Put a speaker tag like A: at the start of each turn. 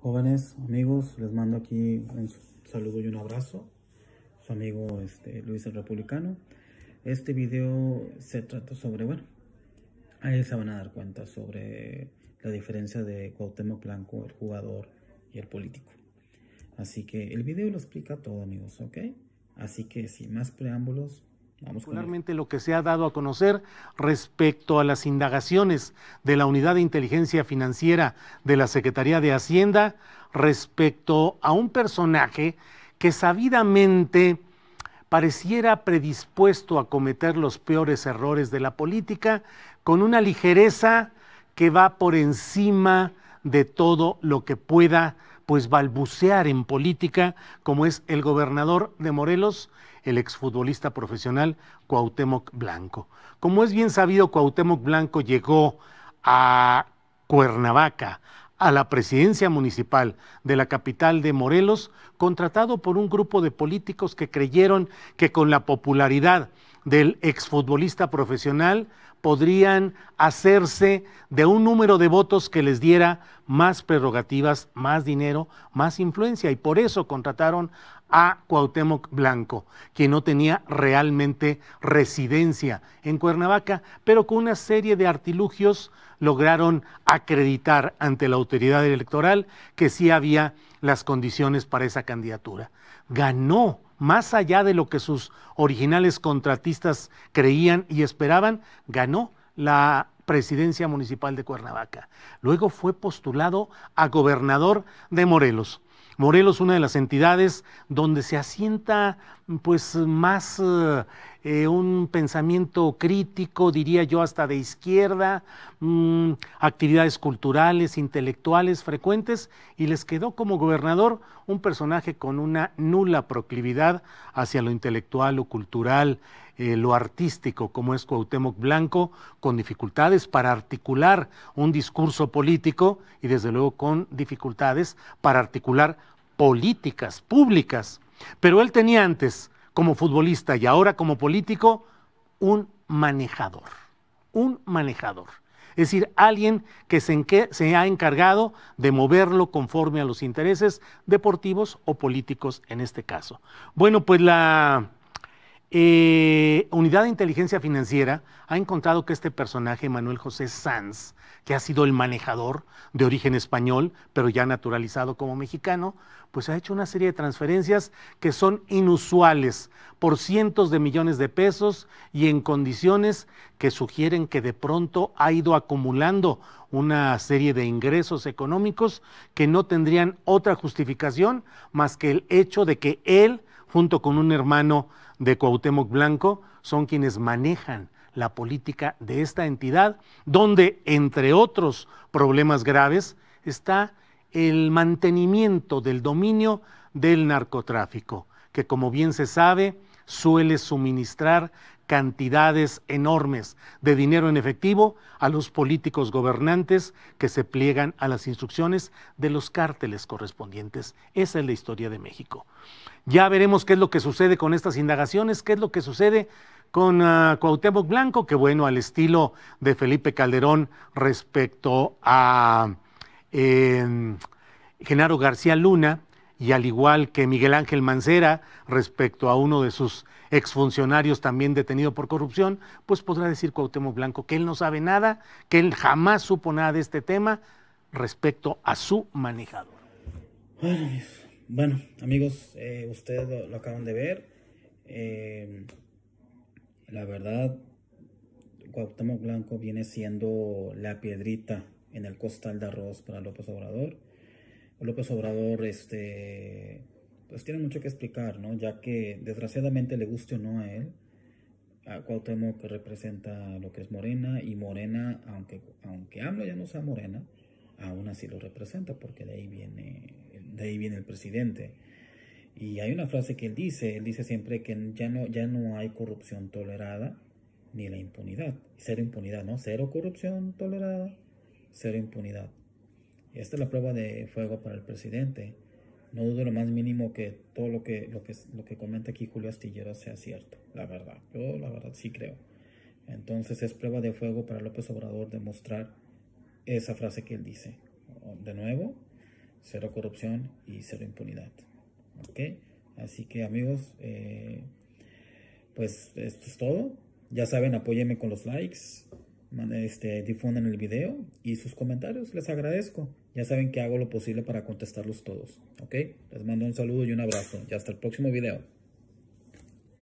A: Jóvenes, amigos, les mando aquí un saludo y un abrazo. Su amigo este, Luis el Republicano. Este video se trata sobre, bueno, ahí se van a dar cuenta sobre la diferencia de Cuauhtémoc Blanco, el jugador y el político. Así que el video lo explica todo, amigos, ¿ok? Así que sin más preámbulos,
B: Particularmente lo que se ha dado a conocer respecto a las indagaciones de la Unidad de Inteligencia Financiera de la Secretaría de Hacienda respecto a un personaje que sabidamente pareciera predispuesto a cometer los peores errores de la política con una ligereza que va por encima de todo lo que pueda pues balbucear en política, como es el gobernador de Morelos, el exfutbolista profesional Cuauhtémoc Blanco. Como es bien sabido, Cuauhtémoc Blanco llegó a Cuernavaca, a la presidencia municipal de la capital de Morelos, contratado por un grupo de políticos que creyeron que con la popularidad del exfutbolista profesional podrían hacerse de un número de votos que les diera más prerrogativas, más dinero, más influencia. Y por eso contrataron a Cuauhtémoc Blanco, quien no tenía realmente residencia en Cuernavaca, pero con una serie de artilugios lograron acreditar ante la autoridad electoral que sí había las condiciones para esa candidatura. Ganó más allá de lo que sus originales contratistas creían y esperaban, ganó la presidencia municipal de Cuernavaca. Luego fue postulado a gobernador de Morelos. Morelos, una de las entidades donde se asienta pues más eh, eh, un pensamiento crítico, diría yo, hasta de izquierda, mmm, actividades culturales, intelectuales frecuentes, y les quedó como gobernador un personaje con una nula proclividad hacia lo intelectual o cultural, eh, lo artístico, como es Cuauhtémoc Blanco, con dificultades para articular un discurso político y desde luego con dificultades para articular políticas públicas. Pero él tenía antes, como futbolista y ahora como político, un manejador, un manejador. Es decir, alguien que se, se, ha encargado de moverlo conforme a los intereses deportivos o políticos en este caso. Bueno, pues la eh, Unidad de Inteligencia Financiera ha encontrado que este personaje, Manuel José Sanz, que ha sido el manejador de origen español, pero ya naturalizado como mexicano, pues ha hecho una serie de transferencias que son inusuales por cientos de millones de pesos y en condiciones que sugieren que de pronto ha ido acumulando una serie de ingresos económicos que no tendrían otra justificación más que el hecho de que él, junto con un hermano de Cuauhtémoc Blanco son quienes manejan la política de esta entidad, donde, entre otros problemas graves, está el mantenimiento del dominio del narcotráfico, que como bien se sabe, suele suministrar cantidades enormes de dinero en efectivo a los políticos gobernantes que se pliegan a las instrucciones de los cárteles correspondientes. Esa es la historia de México. Ya veremos qué es lo que sucede con estas indagaciones, qué es lo que sucede con uh, Cuauhtémoc Blanco, que bueno, al estilo de Felipe Calderón respecto a eh, Genaro García Luna, y al igual que Miguel Ángel Mancera respecto a uno de sus exfuncionarios también detenido por corrupción, pues podrá decir Cuauhtémoc Blanco que él no sabe nada, que él jamás supo nada de este tema respecto a su manejador.
A: Bueno, amigos, eh, ustedes lo, lo, acaban de ver. Eh, la verdad, Cuauhtémoc Blanco viene siendo la piedrita en el costal de arroz para López Obrador. López Obrador, este, pues tiene mucho que explicar, ¿no? Ya que desgraciadamente le guste o no a él, a Cuauhtémoc que representa lo que es Morena y Morena, aunque, aunque AMLO ya no sea Morena, aún así lo representa porque de ahí viene, de ahí viene el presidente. Y hay una frase que él dice, él dice siempre que ya no, ya no hay corrupción tolerada ni la impunidad. Cero impunidad, ¿no? Cero corrupción tolerada, cero impunidad. Esta es la prueba de fuego para el presidente. No dudo lo más mínimo que todo lo que, lo que, lo que comenta aquí Julio Astillero sea cierto, la verdad. Yo la verdad sí creo. Entonces es prueba de fuego para López Obrador demostrar esa frase que él dice. De nuevo, cero corrupción y cero impunidad. ¿Ok? Así que amigos, eh, pues esto es todo. Ya saben, apóyenme con los likes, este, difundan el video y sus comentarios, les agradezco. Ya saben que hago lo posible para contestarlos todos. ¿Ok? Les mando un saludo y un abrazo. Y hasta el próximo video.